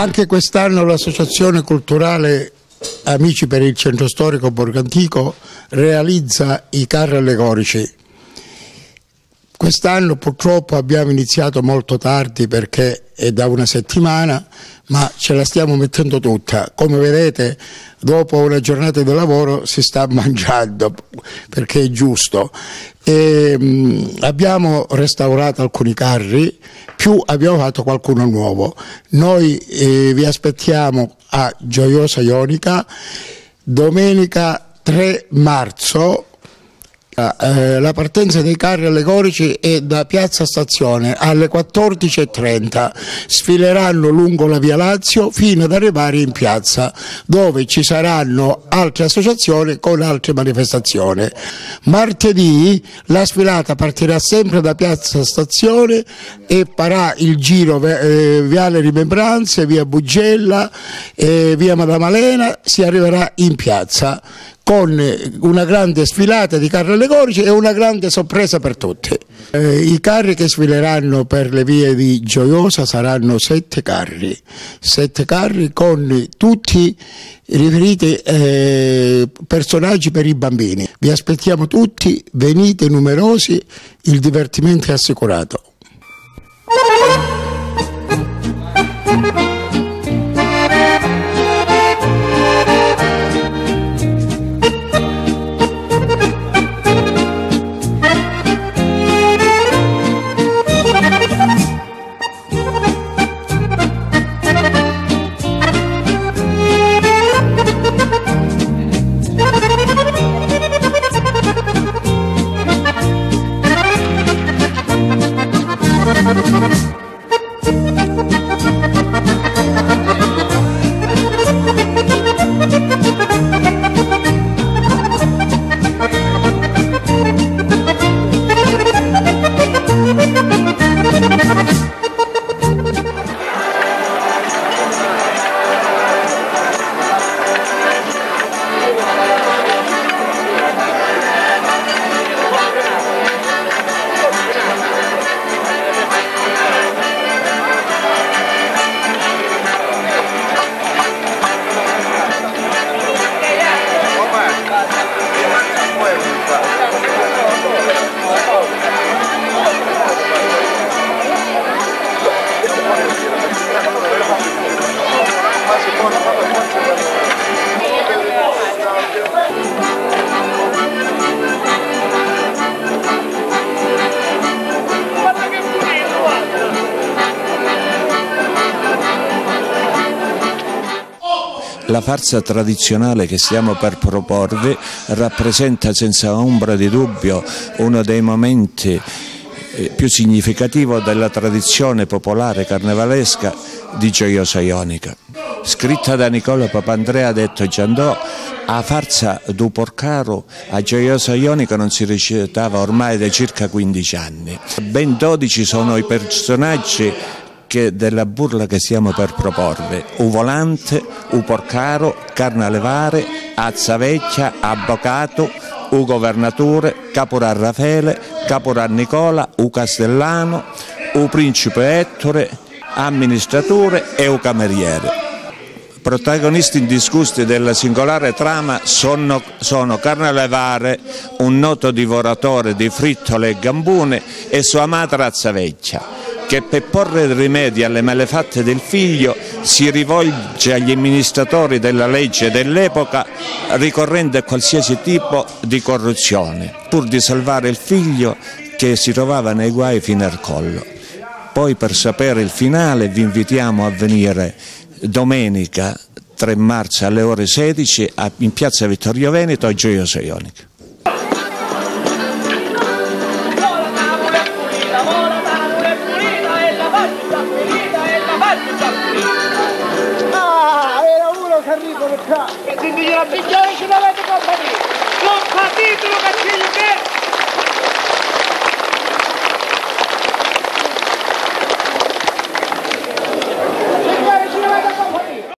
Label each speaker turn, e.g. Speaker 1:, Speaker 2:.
Speaker 1: Anche quest'anno l'Associazione Culturale Amici per il Centro Storico Borgantico realizza i carri allegorici. Quest'anno purtroppo abbiamo iniziato molto tardi perché è da una settimana, ma ce la stiamo mettendo tutta. Come vedete, dopo una giornata di lavoro si sta mangiando perché è giusto. E, mh, abbiamo restaurato alcuni carri, più abbiamo fatto qualcuno nuovo. Noi eh, vi aspettiamo a Gioiosa Ionica domenica 3 marzo eh, la partenza dei carri allegorici è da Piazza Stazione alle 14.30, sfileranno lungo la via Lazio fino ad arrivare in piazza dove ci saranno altre associazioni con altre manifestazioni. Martedì la sfilata partirà sempre da Piazza Stazione e farà il giro eh, Viale Rimembranze, via Bugella, eh, via Madamalena, si arriverà in piazza con una grande sfilata di carri allegorici e una grande sorpresa per tutti. Eh, I carri che sfileranno per le vie di Gioiosa saranno sette carri, sette carri con tutti riferiti eh, personaggi per i bambini. Vi aspettiamo tutti, venite numerosi, il divertimento è assicurato.
Speaker 2: La farsa tradizionale che stiamo per proporvi rappresenta senza ombra di dubbio uno dei momenti eh, più significativi della tradizione popolare carnevalesca di Gioiosa Ionica. Scritta da Nicola Papandrea detto Giandò, a farsa du Porcaro a Gioiosa Ionica non si recitava ormai da circa 15 anni. Ben 12 sono i personaggi che della burla che stiamo per proporvi. U volante, u porcaro, carnalevare, azzavecchia, avvocato, u governatore, caporal Raffaele, caporal Nicola, u castellano, u principe Ettore, amministratore e u cameriere. Protagonisti indiscussi della singolare trama sono, sono Carnalevare, un noto divoratore di frittole e gambune, e sua madre Azzavecchia che per porre rimedio alle malefatte del figlio si rivolge agli amministratori della legge dell'epoca ricorrendo a qualsiasi tipo di corruzione, pur di salvare il figlio che si trovava nei guai fino al collo. Poi per sapere il finale vi invitiamo a venire domenica 3 marzo alle ore 16 in piazza Vittorio Veneto a Gioiosa Ionica.
Speaker 3: Che quindi